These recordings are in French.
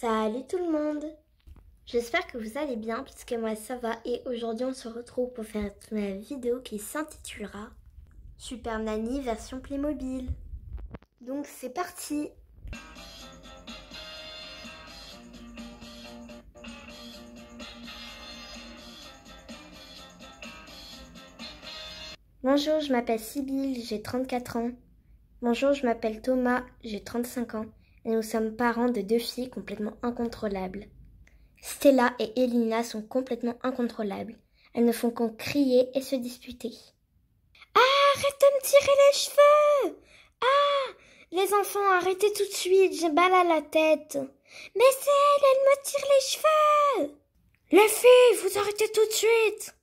Salut tout le monde J'espère que vous allez bien puisque moi ça va et aujourd'hui on se retrouve pour faire ma vidéo qui s'intitulera Super Nanny version Playmobil. Donc c'est parti Bonjour, je m'appelle Sybille, j'ai 34 ans. Bonjour, je m'appelle Thomas, j'ai 35 ans nous sommes parents de deux filles complètement incontrôlables. Stella et Elina sont complètement incontrôlables. Elles ne font qu'en crier et se disputer. Ah, arrête de me tirer les cheveux Ah Les enfants, arrêtez tout de suite, j'ai mal à la tête. Mais c'est elle, elle me tire les cheveux Les filles, vous arrêtez tout de suite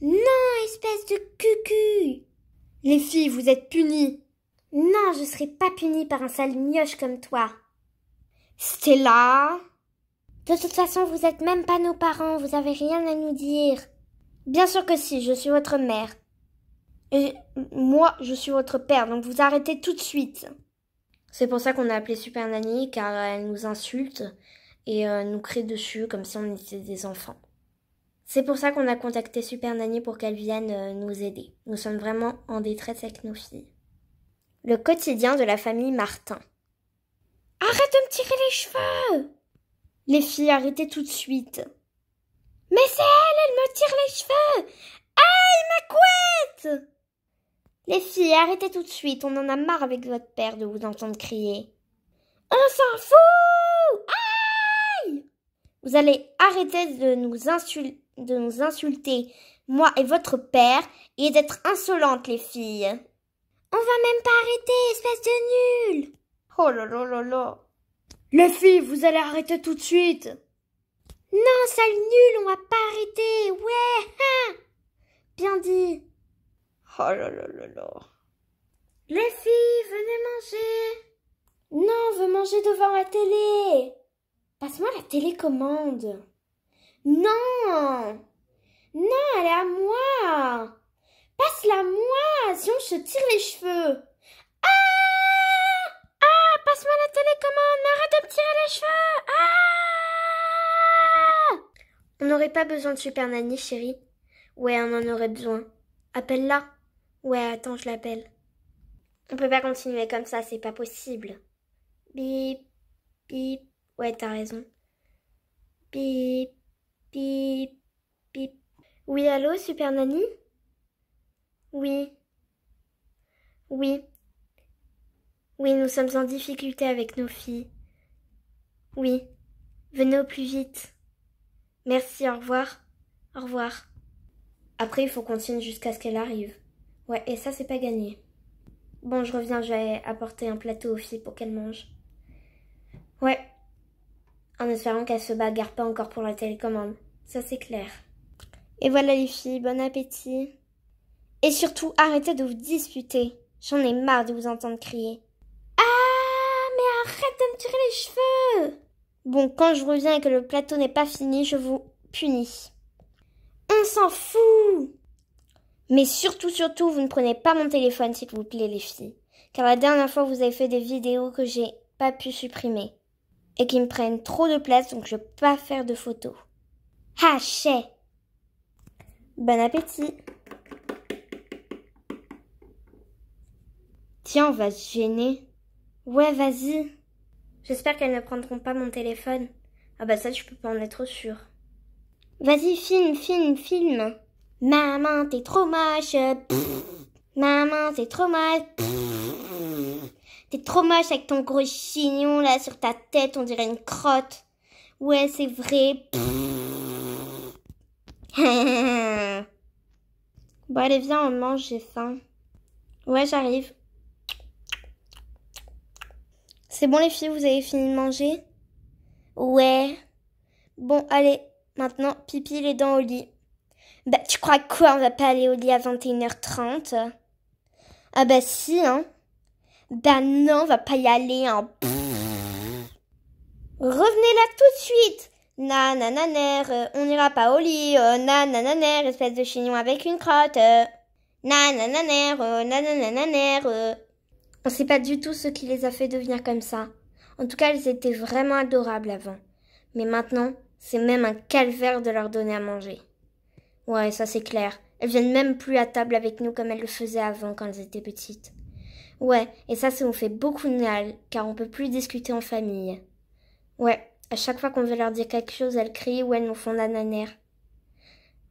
Non, espèce de cucu Les filles, vous êtes punies non, je serai pas punie par un sale mioche comme toi. Stella? De toute façon, vous êtes même pas nos parents, vous avez rien à nous dire. Bien sûr que si, je suis votre mère. Et moi, je suis votre père, donc vous arrêtez tout de suite. C'est pour ça qu'on a appelé Super Nanny, car elle nous insulte et euh, nous crie dessus comme si on était des enfants. C'est pour ça qu'on a contacté Super Nanny pour qu'elle vienne euh, nous aider. Nous sommes vraiment en détresse avec nos filles. Le quotidien de la famille Martin. Arrête de me tirer les cheveux. Les filles, arrêtez tout de suite. Mais c'est elle, elle me tire les cheveux. Aïe, ma couette. Les filles, arrêtez tout de suite, on en a marre avec votre père de vous entendre crier. On s'en fout. Aïe. Vous allez arrêter de nous, de nous insulter, moi et votre père, et d'être insolentes, les filles. On va même pas arrêter, espèce de nul Oh là là là là. Les filles, vous allez arrêter tout de suite. Non, sale nul, on va pas arrêter. Ouais hein. Bien dit. Oh là là là là. Les filles, venez manger. Non, on veut manger devant la télé. Passe-moi la télécommande. Non. Non, elle est à moi. Passe-la moi, sinon je tire les cheveux. Ah On n'aurait pas besoin de Super Nanny, chérie. Ouais, on en aurait besoin. Appelle-la. Ouais, attends, je l'appelle. On peut pas continuer comme ça, c'est pas possible. Bip, bip. Ouais, t'as raison. Bip, bip, bip. Oui, allô, Super Nanny? Oui. Oui. Oui, nous sommes en difficulté avec nos filles. Oui. Venez au plus vite. Merci, au revoir. Au revoir. Après, il faut continuer jusqu'à ce qu'elle arrive. Ouais, et ça, c'est pas gagné. Bon, je reviens, je vais apporter un plateau aux filles pour qu'elles mangent. Ouais. En espérant qu'elles se bagarrent pas encore pour la télécommande. Ça, c'est clair. Et voilà les filles, bon appétit. Et surtout, arrêtez de vous disputer. J'en ai marre de vous entendre crier. Ah, mais arrête de me tirer les cheveux Bon, quand je reviens et que le plateau n'est pas fini, je vous punis. On s'en fout Mais surtout, surtout, vous ne prenez pas mon téléphone, s'il vous plaît, les filles. Car la dernière fois, vous avez fait des vidéos que j'ai pas pu supprimer. Et qui me prennent trop de place, donc je peux pas faire de photos. Haché Bon appétit Tiens, on va se gêner. Ouais, vas-y. J'espère qu'elles ne prendront pas mon téléphone. Ah bah ça, je peux pas en être sûre. Vas-y, filme, filme, filme. Maman, t'es trop moche. Maman, t'es trop moche. T'es trop moche avec ton gros chignon là sur ta tête, on dirait une crotte. Ouais, c'est vrai. bon, allez, viens, on mange, j'ai faim. Ouais, j'arrive. C'est bon les filles, vous avez fini de manger? Ouais. Bon, allez, maintenant, pipi les dents au lit. Bah, tu crois quoi? On va pas aller au lit à 21h30 Ah bah si, hein. Bah non, on va pas y aller, hein. Revenez là tout de suite Nanananer, euh, on n'ira pas au lit, euh, nanananer, espèce de chignon avec une crotte. Euh, nanananer, nanananer. On sait pas du tout ce qui les a fait devenir comme ça. En tout cas, elles étaient vraiment adorables avant. Mais maintenant, c'est même un calvaire de leur donner à manger. Ouais, ça c'est clair. Elles viennent même plus à table avec nous comme elles le faisaient avant quand elles étaient petites. Ouais, et ça, ça nous fait beaucoup de mal, car on peut plus discuter en famille. Ouais, à chaque fois qu'on veut leur dire quelque chose, elles crient ou elles nous font la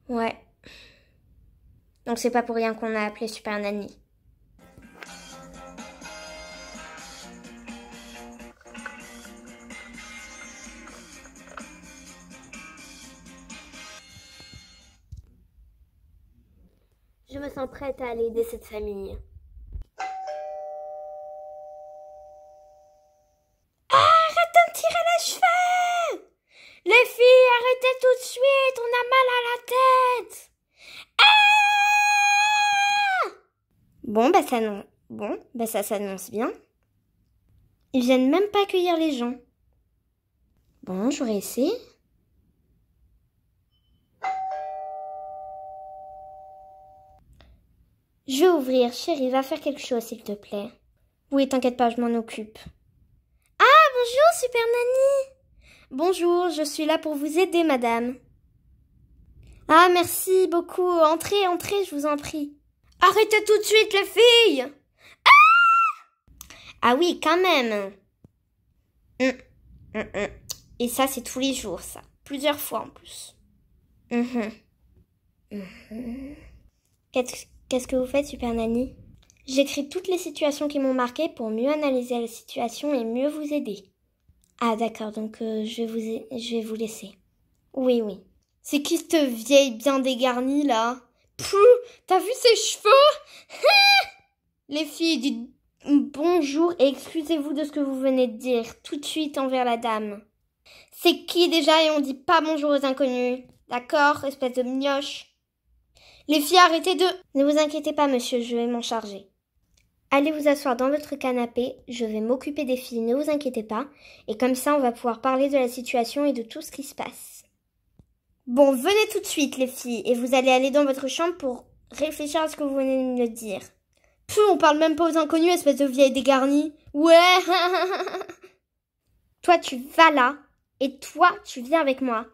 Ouais. Donc c'est pas pour rien qu'on a appelé Super Nanny. Prête à aller aider cette famille. Arrête de me tirer les cheveux Les filles, arrêtez tout de suite, on a mal à la tête ah Bon, bah ça non. Bon, bah ça s'annonce bien. Ils viennent même pas accueillir les gens. Bon, j'aurais essayé. Je vais ouvrir. Chérie, va faire quelque chose, s'il te plaît. Oui, t'inquiète pas, je m'en occupe. Ah, bonjour, Super Nanny. Bonjour, je suis là pour vous aider, madame. Ah, merci beaucoup. Entrez, entrez, je vous en prie. Arrêtez tout de suite, les filles. Ah, ah oui, quand même. Hum, hum, hum. Et ça, c'est tous les jours, ça. Plusieurs fois en plus. Qu'est-ce Qu'est-ce que vous faites, Super Nanny? J'écris toutes les situations qui m'ont marqué pour mieux analyser la situation et mieux vous aider. Ah d'accord, donc euh, je, vais vous je vais vous laisser. Oui, oui. C'est qui cette vieille bien dégarnie là? Pouh T'as vu ses cheveux? Les filles, dites bonjour et excusez-vous de ce que vous venez de dire tout de suite envers la dame. C'est qui déjà et on dit pas bonjour aux inconnus D'accord, espèce de mioche? Les filles, arrêtez de... Ne vous inquiétez pas, monsieur, je vais m'en charger. Allez vous asseoir dans votre canapé, je vais m'occuper des filles, ne vous inquiétez pas, et comme ça on va pouvoir parler de la situation et de tout ce qui se passe. Bon, venez tout de suite les filles, et vous allez aller dans votre chambre pour réfléchir à ce que vous venez de me dire. Plus on parle même pas aux inconnus, espèce de vieille dégarnie. Ouais Toi tu vas là, et toi tu viens avec moi.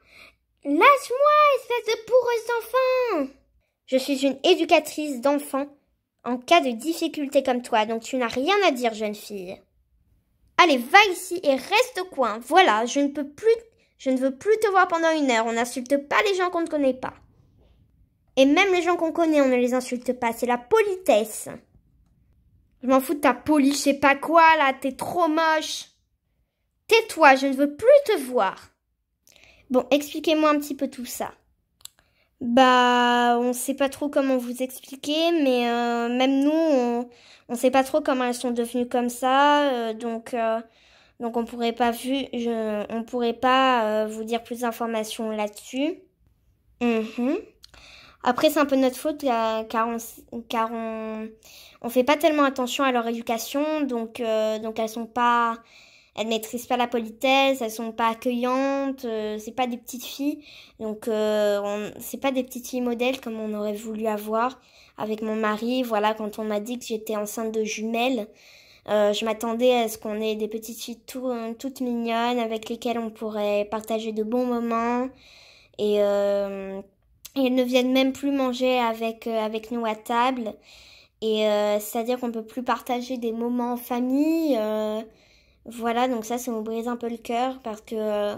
Lâche-moi, espèce de pourreuse d'enfant je suis une éducatrice d'enfants en cas de difficulté comme toi, donc tu n'as rien à dire, jeune fille. Allez, va ici et reste au coin. Voilà, je ne peux plus, je ne veux plus te voir pendant une heure. On n'insulte pas les gens qu'on ne connaît pas. Et même les gens qu'on connaît, on ne les insulte pas. C'est la politesse. Je m'en fous de ta poli, je sais pas quoi, là. T'es trop moche. Tais-toi, je ne veux plus te voir. Bon, expliquez-moi un petit peu tout ça. Bah, on sait pas trop comment vous expliquer, mais euh, même nous, on, on sait pas trop comment elles sont devenues comme ça, euh, donc euh, donc on pourrait pas vu, on pourrait pas vous dire plus d'informations là-dessus. Mhm. Après, c'est un peu notre faute car on car on on fait pas tellement attention à leur éducation, donc donc elles sont pas elles maîtrisent pas la politesse, elles sont pas accueillantes, euh, c'est pas des petites filles. Donc euh, c'est pas des petites filles modèles comme on aurait voulu avoir avec mon mari. Voilà, quand on m'a dit que j'étais enceinte de jumelles, euh, je m'attendais à ce qu'on ait des petites filles toutes mignonnes avec lesquelles on pourrait partager de bons moments et, euh, elles ne viennent même plus manger avec euh, avec nous à table. Et c'est-à-dire qu'on peut plus partager des moments en famille. Voilà, donc ça, ça me brise un peu le cœur parce que,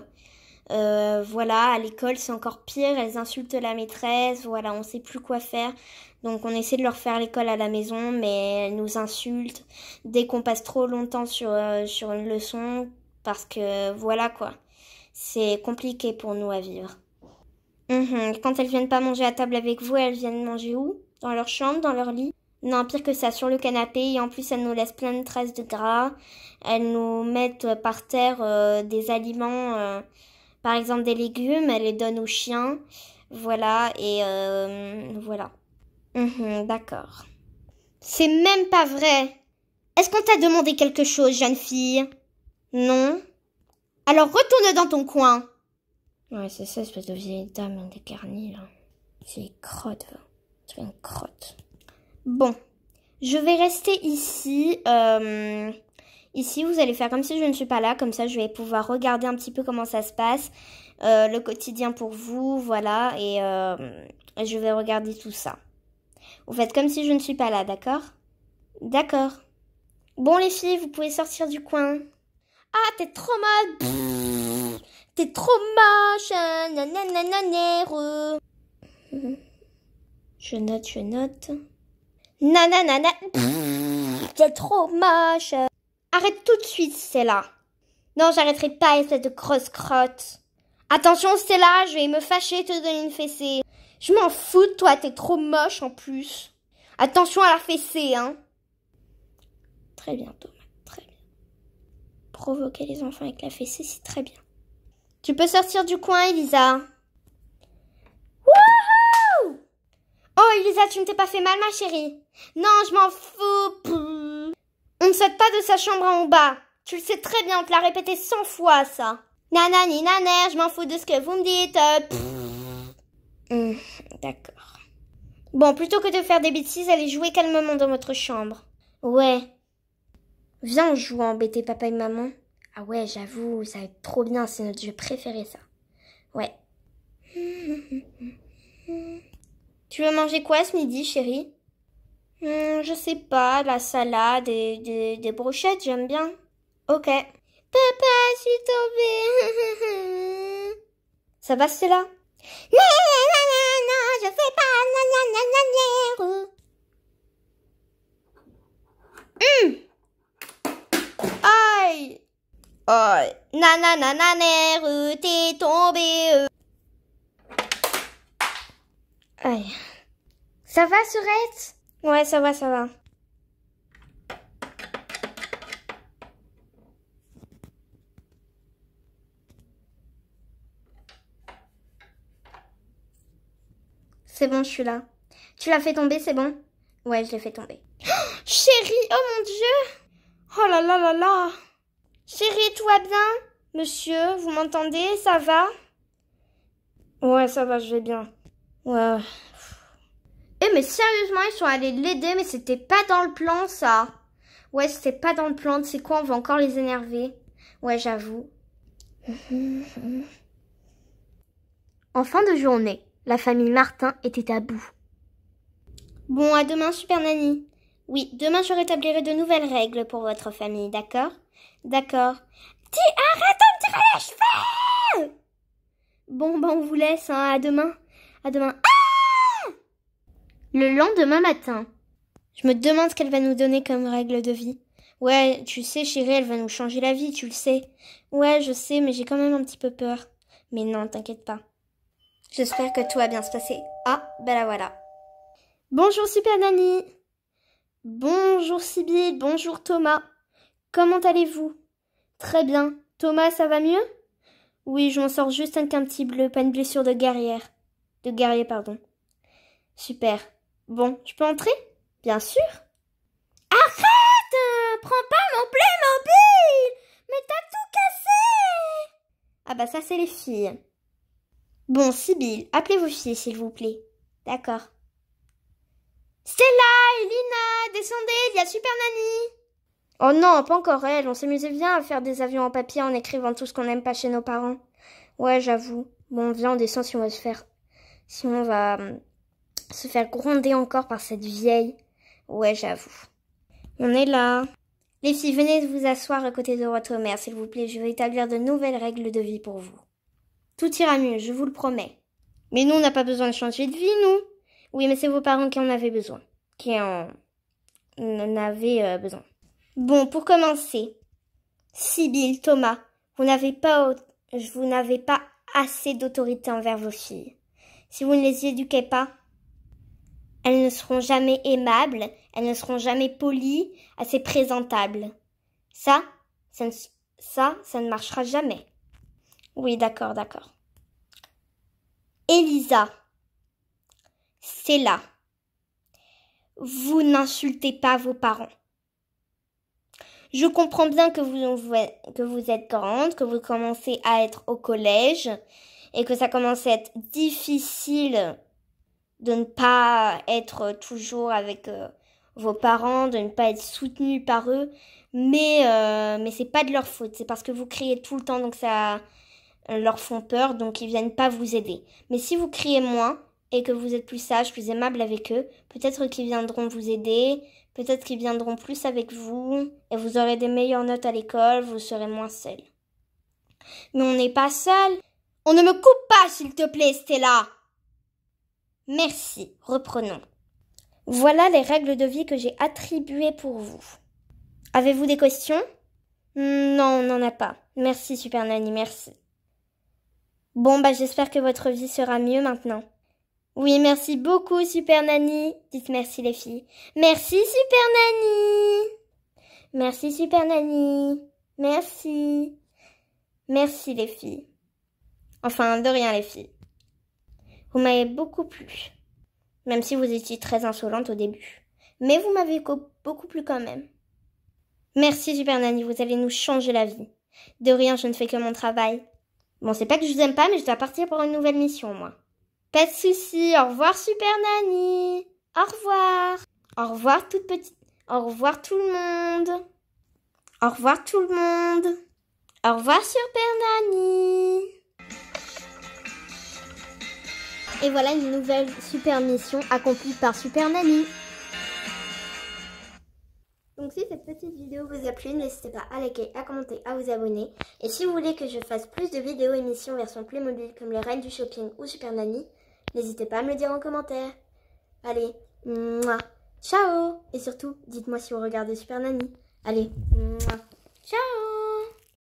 euh, voilà, à l'école, c'est encore pire. Elles insultent la maîtresse. Voilà, on sait plus quoi faire. Donc, on essaie de leur faire l'école à la maison, mais elles nous insultent dès qu'on passe trop longtemps sur, euh, sur une leçon parce que, voilà quoi. C'est compliqué pour nous à vivre. Mhm. Quand elles viennent pas manger à table avec vous, elles viennent manger où? Dans leur chambre, dans leur lit? Non, pire que ça, sur le canapé. Et en plus, elles nous laissent plein de traces de gras. Elles nous mettent par terre euh, des aliments, euh, par exemple des légumes. Elles les donnent aux chiens. Voilà, et euh, voilà. Mhm, d'accord. C'est même pas vrai. Est-ce qu'on t'a demandé quelque chose, jeune fille? Non? Alors retourne dans ton coin. Ouais, c'est ça, espèce de vieille dame décarnie, là. C'est crotte. C'est une crotte. Bon, je vais rester ici. Euh, Ici, vous allez faire comme si je ne suis pas là, comme ça je vais pouvoir regarder un petit peu comment ça se passe, euh, le quotidien pour vous, voilà, et euh, je vais regarder tout ça. Vous faites comme si je ne suis pas là, d'accord? D'accord. Bon les filles, vous pouvez sortir du coin. Ah, t'es trop mal. T'es trop moche. Nananana. Je note, je note. Nananana. T'es trop moche. Arrête tout de suite, Stella. Non, j'arrêterai pas, espèce de grosse crotte. Attention, Stella, je vais me fâcher et te donner une fessée. Je m'en fous de toi, t'es trop moche en plus. Attention à la fessée, hein. Très bien, Thomas, très bien. Provoquer les enfants avec la fessée, c'est très bien. Tu peux sortir du coin, Elisa. Wouhou Oh, Elisa, tu ne t'es pas fait mal, ma chérie. Non, je m'en fous. On ne saute pas de sa chambre en bas. Tu le sais très bien, on te l'a répété cent fois, ça. Nanani naner, je m'en fous de ce que vous me dites. Hum, D'accord. Bon, plutôt que de faire des bêtises, allez jouer calmement dans votre chambre. Ouais. Viens, on joue à embêter papa et maman. Ah ouais, j'avoue, ça va être trop bien, c'est notre jeu préféré, ça. Ouais. Tu veux manger quoi ce midi, chérie? Hmm, Je sais pas, la salade et des, des brochettes, j'aime bien. Ok. Papa, je suis tombée. Ça va, là Non, non, je fais pas. Non, non. Hum. Aïe. Aïe. Nanana, nanana, t'es tombée. euh. Aïe. Ça va, Surette? Ouais, ça va, ça va. C'est bon, je suis là. Tu l'as fait tomber, c'est bon? Ouais, je l'ai fait tomber. Chérie, oh mon Dieu Oh là là là là Chérie, tout va bien? Monsieur, vous m'entendez? Ça va? Ouais, ça va, je vais bien. Ouais. Eh, mais sérieusement, ils sont allés l'aider, mais c'était pas dans le plan, ça. Ouais, c'était pas dans le plan. C'est quoi On va encore les énerver? Ouais, j'avoue. En fin de journée, la famille Martin était à bout. Bon, à demain, Super Nanny. Oui, demain, je rétablirai de nouvelles règles pour votre famille, d'accord? D'accord. Dis, arrête de me tirer les cheveux Bon, ben, on vous laisse, hein. À demain. À demain. Ah Le lendemain matin, je me demande ce qu'elle va nous donner comme règle de vie. Ouais, tu sais, chérie, elle va nous changer la vie, tu le sais. Ouais, je sais, mais j'ai quand même un petit peu peur. Mais non, t'inquiète pas. J'espère que tout va bien se passer. Ah, ben la voilà. Bonjour Super Nanny. Bonjour Sibylle, bonjour Thomas. Comment allez-vous? Très bien. Thomas, ça va mieux? Oui, je m'en sors juste avec un petit bleu, pas une blessure de guerrière. De guerrier, pardon. Super. Bon, je peux entrer Bien sûr. Arrête euh, Prends pas mon Playmobil Mais t'as tout cassé Ah bah ça c'est les filles. Bon, Sibylle, appelez vos filles s'il vous plaît. D'accord. Stella, Elina, descendez, il y a Super Nanny. Oh non, pas encore elle. On s'amusait bien à faire des avions en papier en écrivant tout ce qu'on n'aime pas chez nos parents. Ouais, j'avoue. Bon, viens, on descend si on va se faire. Si on va hum, se faire gronder encore par cette vieille. Ouais, j'avoue. On est là. Les filles, venez vous asseoir à côté de votre mère, s'il vous plaît. Je vais établir de nouvelles règles de vie pour vous. Tout ira mieux, je vous le promets. Mais nous, on n'a pas besoin de changer de vie, nous. Oui, mais c'est vos parents qui en avaient besoin. Qui en, en avaient euh, besoin. Bon, pour commencer, Sibylle, Thomas, vous n'avez pas, vous n'avez pas assez d'autorité envers vos filles. Si vous ne les éduquez pas, elles ne seront jamais aimables, elles ne seront jamais polies, assez présentables. Ça, ça ne, ça, ça ne marchera jamais. Oui, d'accord, d'accord. Elisa, c'est là. Vous n'insultez pas vos parents. Je comprends bien que vous, que vous êtes grande, que vous commencez à être au collège et que ça commence à être difficile de ne pas être toujours avec euh, vos parents, de ne pas être soutenu par eux. Mais, euh, mais c'est pas de leur faute. C'est parce que vous criez tout le temps, donc ça leur font peur, donc ils viennent pas vous aider. Mais si vous criez moins et que vous êtes plus sage, plus aimable avec eux, peut-être qu'ils viendront vous aider, peut-être qu'ils viendront plus avec vous, et vous aurez des meilleures notes à l'école, vous serez moins seul. Mais on n'est pas seul. On ne me coupe pas, s'il te plaît, Stella. Merci. Reprenons. Voilà les règles de vie que j'ai attribuées pour vous. Avez-vous des questions? Non, on n'en a pas. Merci, Super Nanny, merci. Bon, bah j'espère que votre vie sera mieux maintenant. Oui, merci beaucoup, Super Nanny. Dites merci les filles. Merci, Super Nanny. Merci, Super Nanny. Merci. Merci les filles. Enfin, de rien les filles. Vous m'avez beaucoup plu. Même si vous étiez très insolente au début. Mais vous m'avez beaucoup plu quand même. Merci Super Nanny, vous allez nous changer la vie. De rien, je ne fais que mon travail. Bon, c'est pas que je vous aime pas, mais je dois partir pour une nouvelle mission, moi. Pas de soucis. Au revoir, Super Nanny. Au revoir. Au revoir, toute petite. Au revoir, tout le monde. Au revoir, tout le monde. Au revoir, Super Nanny. Et voilà une nouvelle super mission accomplie par Super Nanny. Donc si cette petite vidéo vous a plu, n'hésitez pas à liker, à commenter, à vous abonner. Et si vous voulez que je fasse plus de vidéos émissions version Playmobil comme les Reines du Shopping ou Super Nanny, n'hésitez pas à me le dire en commentaire. Allez, ciao Et surtout, dites-moi si vous regardez Super Nanny. Allez,